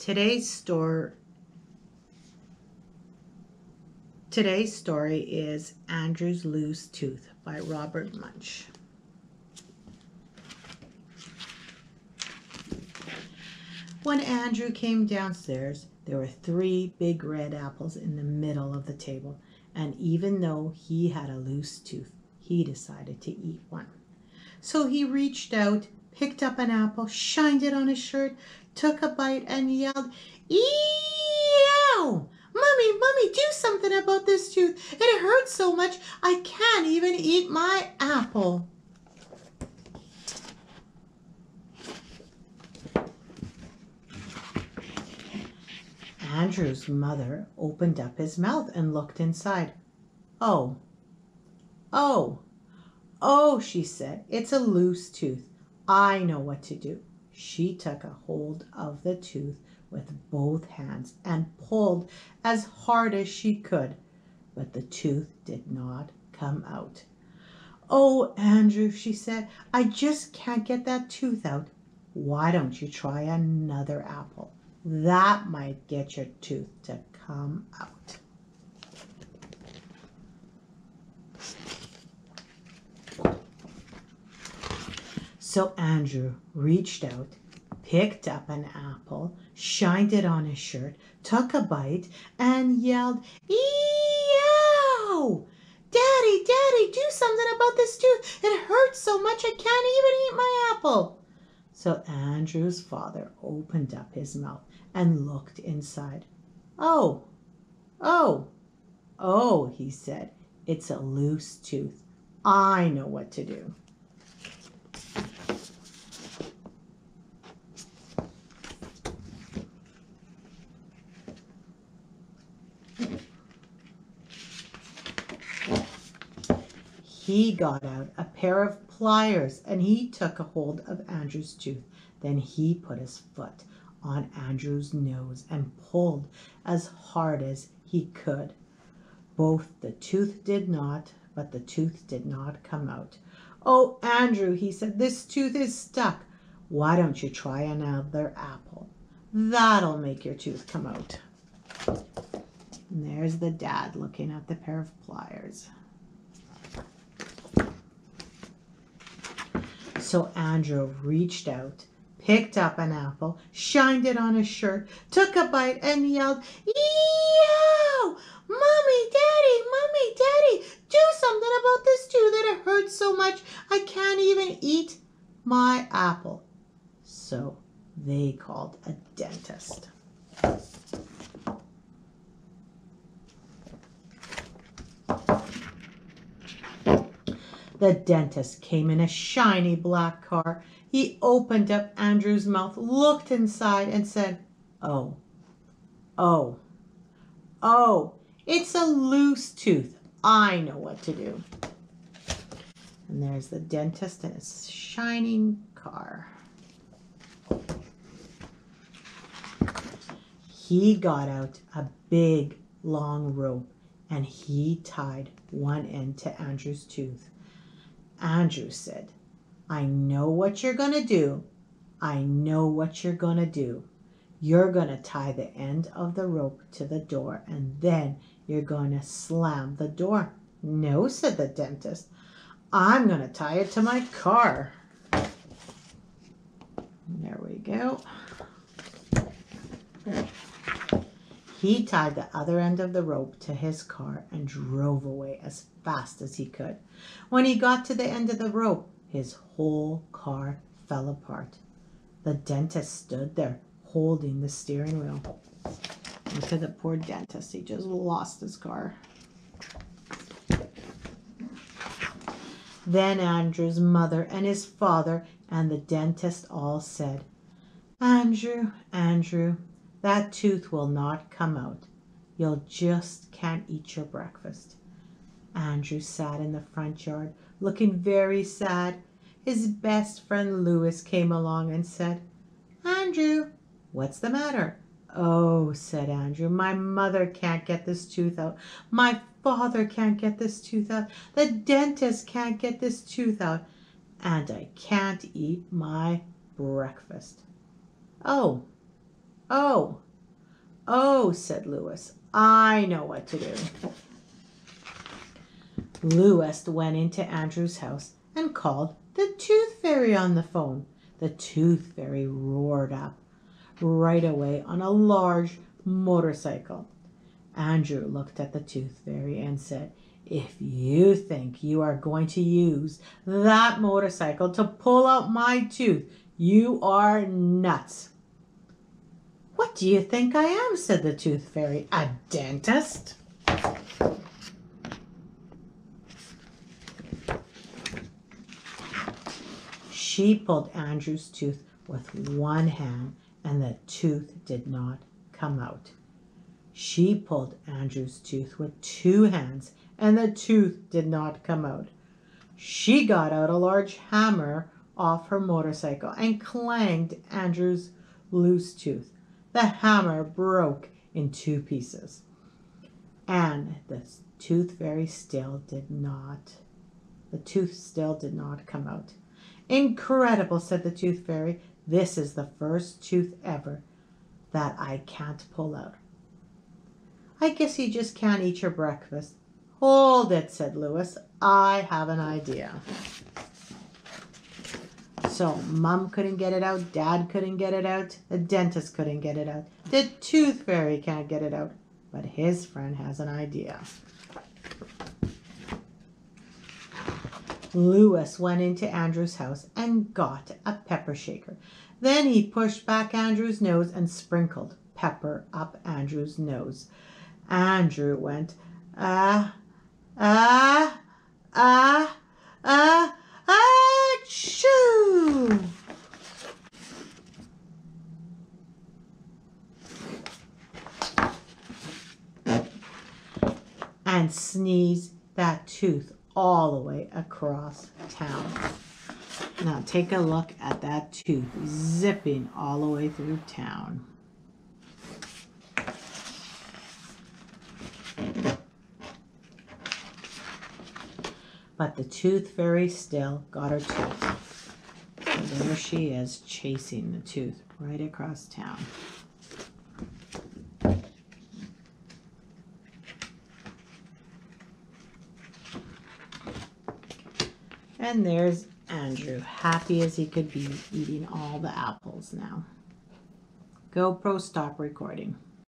Today's story Today's story is Andrew's Loose Tooth by Robert Munsch. When Andrew came downstairs, there were three big red apples in the middle of the table, and even though he had a loose tooth, he decided to eat one. So he reached out, picked up an apple, shined it on his shirt, took a bite, and yelled, Eeeow! Mummy, Mummy, do something about this tooth. It hurts so much I can't even eat my apple. Andrew's mother opened up his mouth and looked inside. Oh, oh, oh, she said, it's a loose tooth. I know what to do. She took a hold of the tooth with both hands and pulled as hard as she could, but the tooth did not come out. Oh, Andrew, she said, I just can't get that tooth out. Why don't you try another apple? That might get your tooth to come out. So Andrew reached out, picked up an apple, shined it on his shirt, took a bite, and yelled, Eeeow! Daddy, Daddy, do something about this tooth. It hurts so much I can't even eat my apple. So Andrew's father opened up his mouth and looked inside. Oh, oh, oh, he said, it's a loose tooth. I know what to do. He got out a pair of pliers and he took a hold of Andrew's tooth. Then he put his foot on Andrew's nose and pulled as hard as he could. Both the tooth did not, but the tooth did not come out. Oh, Andrew, he said, this tooth is stuck. Why don't you try another apple? That'll make your tooth come out. And there's the dad looking at the pair of pliers. So Andrew reached out picked up an apple, shined it on his shirt, took a bite, and yelled, Eeeow! Mommy, Daddy, Mommy, Daddy, do something about this too that it hurts so much I can't even eat my apple. So they called a dentist. The dentist came in a shiny black car he opened up Andrew's mouth, looked inside, and said, Oh, oh, oh, it's a loose tooth. I know what to do. And there's the dentist in his shining car. He got out a big long rope and he tied one end to Andrew's tooth. Andrew said, I know what you're going to do. I know what you're going to do. You're going to tie the end of the rope to the door and then you're going to slam the door. No, said the dentist. I'm going to tie it to my car. There we go. He tied the other end of the rope to his car and drove away as fast as he could. When he got to the end of the rope, his whole car fell apart. The dentist stood there holding the steering wheel. Look at the poor dentist. He just lost his car. Then Andrew's mother and his father and the dentist all said, Andrew, Andrew, that tooth will not come out. You'll just can't eat your breakfast. Andrew sat in the front yard looking very sad, his best friend Louis came along and said, Andrew, what's the matter? Oh, said Andrew, my mother can't get this tooth out. My father can't get this tooth out. The dentist can't get this tooth out. And I can't eat my breakfast. Oh, Oh, oh, said Lewis. I know what to do. Lewis went into Andrew's house and called the Tooth Fairy on the phone. The Tooth Fairy roared up right away on a large motorcycle. Andrew looked at the Tooth Fairy and said, If you think you are going to use that motorcycle to pull out my tooth, you are nuts. What do you think I am? said the Tooth Fairy. A dentist? She pulled Andrew's tooth with one hand, and the tooth did not come out. She pulled Andrew's tooth with two hands, and the tooth did not come out. She got out a large hammer off her motorcycle and clanged Andrew's loose tooth. The hammer broke in two pieces. And the tooth fairy still did not, the tooth still did not come out. Incredible, said the tooth fairy. This is the first tooth ever that I can't pull out. I guess you just can't eat your breakfast. Hold it, said Lewis. I have an idea. So mom couldn't get it out, dad couldn't get it out, the dentist couldn't get it out, the tooth fairy can't get it out, but his friend has an idea. Lewis went into Andrew's house and got a pepper shaker. Then he pushed back Andrew's nose and sprinkled pepper up Andrew's nose. Andrew went, ah, ah, ah, ah, ah, choo. And sneeze that tooth all the way across town. Now take a look at that tooth zipping all the way through town. But the tooth fairy still got her tooth. So there she is chasing the tooth right across town. And there's Andrew, happy as he could be, eating all the apples now. GoPro, stop recording.